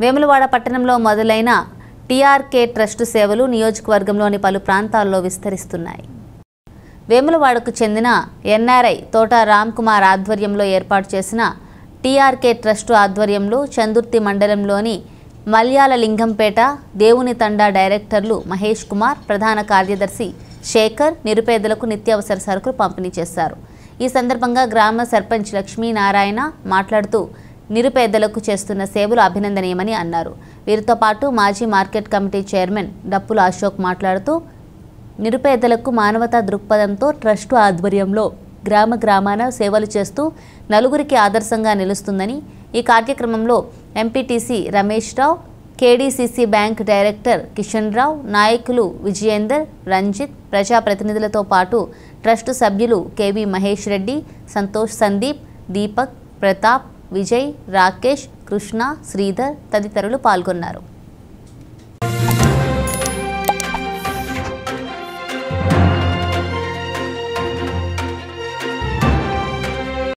వేములవాడ పట్టణంలో మొదలైన TRK trust సేవలు నియోజకవర్గంలోని పలు ప్రాంతాల్లో విస్తరిస్తున్నాయి. వేములవాడకు చెందిన ఎన్ఆర్ఐ తోట రామ్ కుమార్ ఆధ్వర్యంలో ఏర్పాటు చేసిన టీఆర్కే ట్రస్టు ఆధ్వర్యంలో చందుర్తి మండలంలోని మల్యాల లింగంపేట దేవుని తండా డైరెక్టర్లు మహేష్ కుమార్ ప్రధాన కార్యదర్శి శేఖర్ నిరుపేదలకు నిత్యావసర సరుకులు పంపిణీ చేశారు. ఈ సందర్భంగా గ్రామ సర్పంచ్ లక్ష్మీనారాయణ మాట్లాడుతూ నిరుపేదలకు చేస్తున్న సేవలు అభినందనీయమని అన్నారు. వీరితో పాటు మాజీ మార్కెట్ కమిటీ చైర్మన్ డప్పుల అశోక్ మాట్లాడుతూ నిరుపేదలకు మానవతా దృక్పథంతో ట్రస్టు ఆధ్వర్యంలో గ్రామ గ్రామాన సేవలు చేస్తూ నలుగురికి ఆదర్శంగా నిలుస్తుందని ఈ కార్యక్రమంలో MPTC Ramesh Rao KDCC bank director Kishan Rao నాయకులు విజయేందర్ రంజిత్ ప్రజాప్రతినిధులతో పాటు ట్రస్టు సభ్యులు కేవీ మహేష్ రెడ్డి సంతోష్ సందీప్ దీపక్ ప్రతాప్ విజయ్ రాకేష్ కృష్ణ శ్రీధర్ తదితరులు పాల్గొన్నారు.